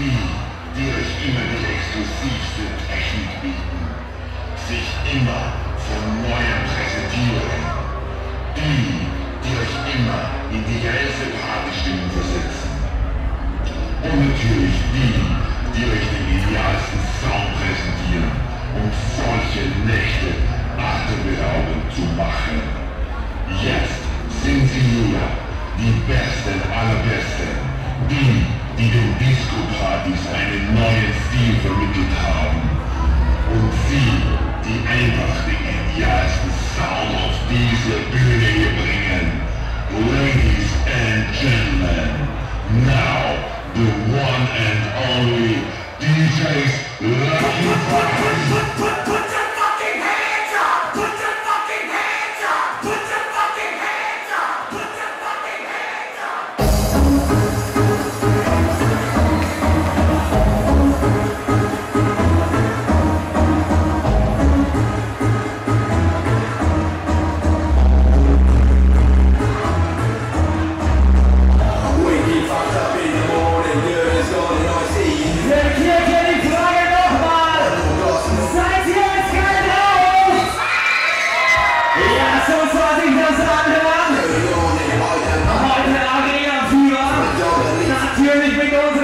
die, die euch immer die exklusivste Technik bieten, sich immer von neuem präsentieren. Die, die euch immer in die geilste Partystimmung versetzen. Und natürlich die, die euch den idealsten Sound präsentieren, um solche Nächte atemberaubend zu machen. Jetzt sind sie hier, die Besten aller Besten. Die, die Disco-Partys einen neuen Stil vermittelt haben. Und sie, die einfach den idealsten Sound auf diese Bühne hier bringen. Ladies and Gentlemen, now the one and only DJs Lucky Fire. Natürlich mit unseren